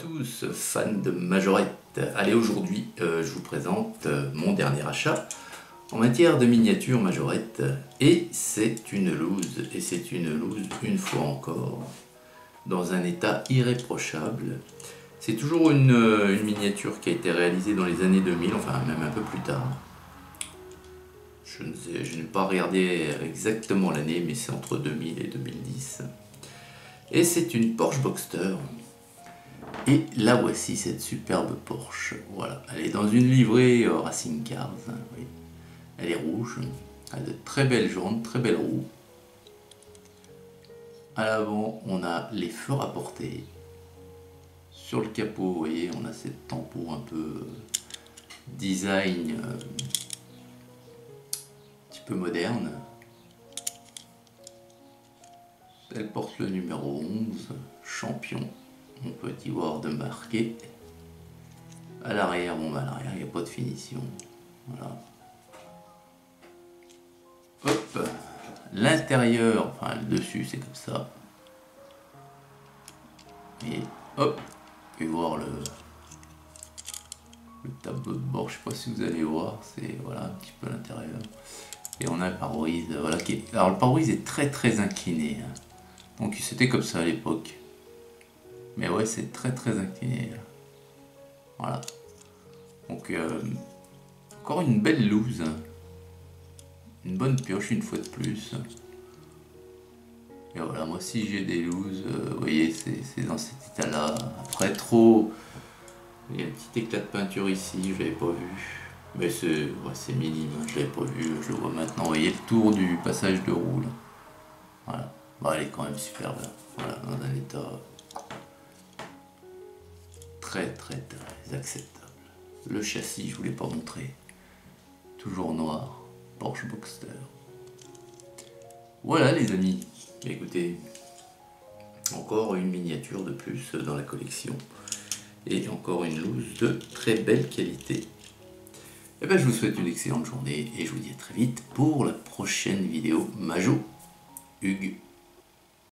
tous fans de Majorette. Allez, aujourd'hui, euh, je vous présente euh, mon dernier achat en matière de miniature Majorette. Et c'est une loose, et c'est une loose une fois encore, dans un état irréprochable. C'est toujours une, euh, une miniature qui a été réalisée dans les années 2000, enfin même un peu plus tard. Je ne sais, je n'ai pas regardé exactement l'année, mais c'est entre 2000 et 2010. Et c'est une Porsche Boxster. Et là voici cette superbe Porsche. Voilà, elle est dans une livrée euh, Racing Cars. hein. Elle est rouge. Elle a de très belles jantes, très belles roues. À l'avant, on a les feux rapportés. Sur le capot, vous voyez, on a cette tempo un peu euh, design euh, un petit peu moderne. Elle porte le numéro 11, champion. On peut y voir de marqué. À l'arrière, bon, bah, à l'arrière, il n'y a pas de finition. Voilà. Hop. L'intérieur, enfin le dessus, c'est comme ça. Et hop. Et voir le, le tableau de bord. Je sais pas si vous allez voir. C'est voilà un petit peu l'intérieur. Et on a un pare-brise. Voilà, qui est... Alors le pare-brise est très très incliné. hein. Donc c'était comme ça à l'époque. Mais ouais, c'est très très incliné. là. Voilà. Donc euh, encore une belle loose. Une bonne pioche une fois de plus. Et voilà, moi si j'ai des looses, euh, vous voyez, c'est dans cet état-là. Après trop... Il y a un petit éclat de peinture ici, je l'avais pas vu. Mais c'est ouais, minime, hein, je l'avais pas vu, je le vois maintenant. Vous voyez le tour du passage de roue là. Voilà. Elle est quand même superbe. hein. Voilà, dans un état très très très acceptable. Le châssis, je vous l'ai pas montré. Toujours noir. Porsche Boxster. Voilà les amis. Écoutez, encore une miniature de plus dans la collection. Et encore une loose de très belle qualité. Eh ben, je vous souhaite une excellente journée et je vous dis à très vite pour la prochaine vidéo Majo Hugues.